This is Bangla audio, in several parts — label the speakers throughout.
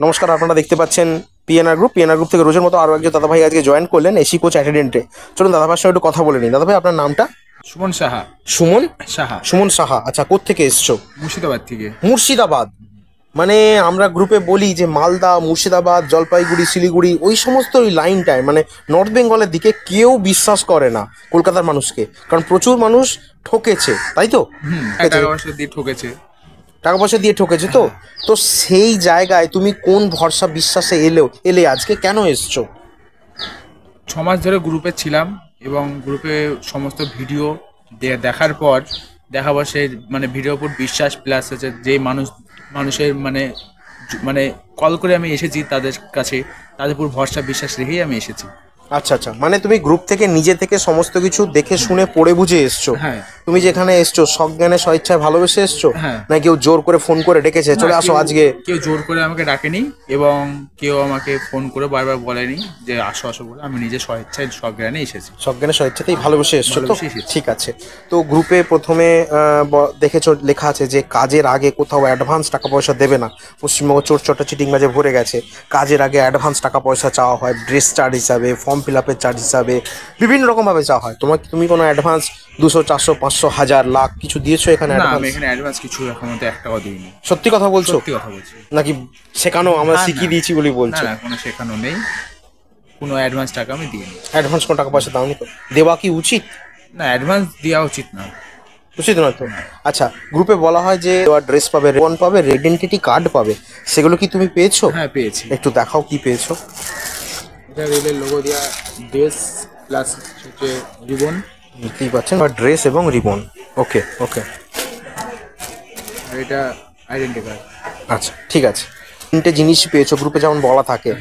Speaker 1: নমস্কার আপনারা দেখতে পাচ্ছেন পিএনআর গ্রুপ পিএনআর গ্রুপ থেকে রোজের মতো আরও একজন দাদাভাই আজকে জয়েন করলেন এসি কোচ অ্যাটেন্ডেন্টে চলুন দাদাভাইয়ের সঙ্গে একটু কথা বলে নিন দাদাভাই আপনার নামটা?
Speaker 2: সুমন সাহা।
Speaker 1: সুমন?
Speaker 2: সাহা।
Speaker 1: সুমন সাহা। আচ্ছা কোত্থেকে এসছো?
Speaker 2: মুর্শিদাবাদ থেকে।
Speaker 1: মুর্শিদাবাদ। মানে আমরা গ্রুপে বলি যে মালদা মুর্শিদাবাদ জলপাইগুড়ি শিলিগুড়ি ওই সমস্ত ওই লাইনটায় মানে নর্থ বেঙ্গলের দিকে কেউ বিশ্বাস করে না কলকাতার মানুষকে। কারণ প্রচুর মানুষ ঠকেছে তাই তো?
Speaker 2: ঠকেছে।
Speaker 1: টাকা পয়সা দিয়ে ঠকেছে তো? তো সেই জায়গায় তুমি কোন ভরসা বিশ্বাসে এলেও এলে আজকে কেন এসছো?
Speaker 2: ছ মাস ধরে গ্রুপে ছিলাম এবং গ্রুপে সমস্ত ভিডিও দেখার পর দেখা পর সেই মানে ভিডিওর উপর বিশ্বাস প্লাস হচ্ছে যে মানুষ মানুষের মানে মানে কল করে আমি এসেছি তাদের কাছে তাদের উপর ভরসা বিশ্বাস রেখেই আমি এসেছি।
Speaker 1: আচ্ছা আচ্ছা। মানে তুমি গ্রুপ থেকে নিজে থেকে সমস্ত কিছু দেখে শুনে পড়ে বুঝে এসছো।
Speaker 2: হ্যাঁ।
Speaker 1: তুমি যেখানে এসছো সজ্ঞানে স্বেচ্ছায় ভালোবেসে এসছো?
Speaker 2: হ্যাঁ।
Speaker 1: না কেউ জোর করে ফোন করে ডেকেছে? চলে আসো আজকে।
Speaker 2: কেউ জোর করে আমাকে ডাকেনি এবং কেউ আমাকে ফোন করে বারবার বলেনি যে আসো আসো বলে। আমি নিজে স্বেচ্ছায় সব জ্ঞানে এসেছি।
Speaker 1: সজ্ঞানে স্বেচ্ছাতেই ভালোবেসে এসছো। তো ঠিক আছে। তো গ্রুপে প্রথমে দেখেছ লেখা আছে যে কাজের আগে কোথাও অ্যাডভান্স টাকা পয়সা দেবে না। পশ্চিমবঙ্গ চোর চটা চিটিং বাজে ভরে গেছে। কাজের আগে অ্যাডভান্স টাকা পয়সা চাওয়া হয়। ড্রেস চার্জ হিসাবে ফর্ম ফিল আপের চার্জ হিসাবে বিভিন্ন রকমভাবে চাওয়া হয়। তোমার তুমি কোনো অ্যাডভান্স দুশো চারশো পাঁচশো হাজার লাখ কিছু দিয়েছ এখানে
Speaker 2: না আমি
Speaker 1: অ্যাডভান্স
Speaker 2: এখানে অ্যাডভান্স কিছু এখন মতো এক টাকা দিইনি।
Speaker 1: সত্যি কথা বলছো?
Speaker 2: সত্যি কথা বলছি।
Speaker 1: নাকি শেখানো আমরা। শিখিয়ে দিয়েছি বলে
Speaker 2: না
Speaker 1: বলছো?
Speaker 2: না কোনো শেখানো নেই। কোনো অ্যাডভান্স টাকা আমি দিইনি।
Speaker 1: অ্যাডভান্স কোনো টাকা পয়সা দাওনি তো? দেওয়া কি উচিত?
Speaker 2: না অ্যাডভান্স দেওয়া উচিত না।
Speaker 1: উচিত নয় তো? আচ্ছা গ্রুপে বলা হয় যে ড্রেস পাবে রেবন পাবে রেডেন্টিটি কার্ড পাবে। সেগুলো কি তুমি পেয়েছ?
Speaker 2: হ্যাঁ পেয়েছি।
Speaker 1: একটু দেখাও কি পেয়েছ।
Speaker 2: এটা রেলের লোগো দেওয়া ড্রেস প্লাস হচ্ছে রিবন
Speaker 1: দেখতেই পাচ্ছেন বা ড্রেস এবং রিবন ওকে ওকে
Speaker 2: এটা আইডেন্টি কার্ড
Speaker 1: আচ্ছা ঠিক আছে। তিনটে জিনিস পেয়েছ গ্রুপে যেমন বলা থাকে।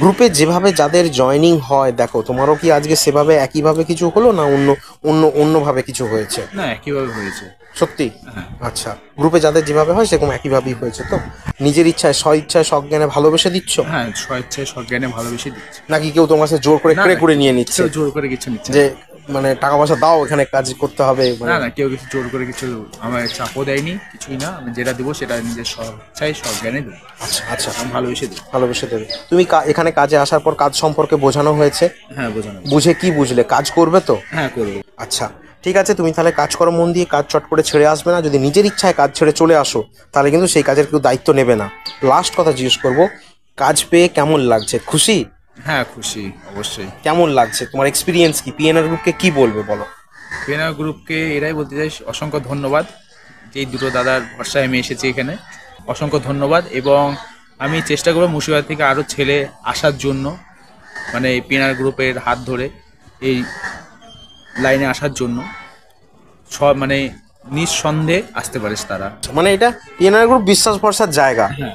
Speaker 1: গ্রুপে যেভাবে যাদের জয়েনিং হয় দেখো তোমারও কি আজকে সেভাবে একইভাবে কিছু হলো না অন্য অন্য অন্যভাবে কিছু হয়েছে?
Speaker 2: না একইভাবে হয়েছে।
Speaker 1: সত্যি?
Speaker 2: হ্যাঁ।
Speaker 1: আচ্ছা গ্রুপে যাদের যেভাবে হয় সেরকম একইভাবেই হয়েছে তো? নিজের ইচ্ছায় স্ব ইচ্ছায় সজ্ঞানে ভালোবেসে দিচ্ছ?
Speaker 2: হ্যাঁ স্ব স্বেচ্ছায় সজ্ঞানে ভালোবেসে দিচ্ছে।
Speaker 1: নাকি কেউ তোমার কাছে জোর করে করে করে নিয়ে নিচ্ছে?
Speaker 2: জোর করে কিছু নিচ্ছে
Speaker 1: যে মানে টাকা পয়সা দাও এখানে কাজ করতে হবে মানে
Speaker 2: না না কেউ কিছু জোর করে কিছু আমার চাপও দেয়নি কিছুই না আমি যেটা দেবো সেটা নিজের স্বেচ্ছায় সজ্ঞানে দেবো।
Speaker 1: আচ্ছা আচ্ছা।
Speaker 2: আমি ভালোবেসে দিই
Speaker 1: ভালোবেসে দেবে। তুমি এখানে কাজে আসার পর কাজ সম্পর্কে বোঝানো হয়েছে?
Speaker 2: হ্যাঁ বোঝানো
Speaker 1: বুঝে কি বুঝলে? কাজ করবে তো?
Speaker 2: হ্যাঁ করবে।
Speaker 1: আচ্ছা ঠিক আছে তুমি তাহলে কাজ করো মন দিয়ে কাজ চট করে ছেড়ে আসবে না। যদি নিজের ইচ্ছায় কাজ ছেড়ে চলে আসো তাহলে কিন্তু সেই কাজের কেউ দায়িত্ব নেবে না। লাস্ট কথা জিজ্ঞেস করব কাজ পেয়ে কেমন লাগছে? খুশি?
Speaker 2: হ্যাঁ খুশি অবশ্যই।
Speaker 1: কেমন লাগছে? তোমার এক্সপিরিয়েন্স কি? পিএনআর গ্রুপকে কি বলবে বলো?
Speaker 2: পেনা গ্রুপকে এরাই বলতে চাই অসংখ্য ধন্যবাদ। যে এই দুটো দাদার ভরসায় আমি এসেছি এখানে অসংখ্য ধন্যবাদ এবং আমি চেষ্টা করব মুর্শিদাবাদ থেকে আরও ছেলে আসার জন্য মানে এই পেনার গ্রুপের হাত ধরে এই লাইনে আসার জন্য। সব মানে নিঃসন্দেহে আসতে পারিস তারা।
Speaker 1: মানে এটা পিএনআর গ্রুপ বিশ্বাস ভরসার জায়গা।
Speaker 2: হ্যাঁ।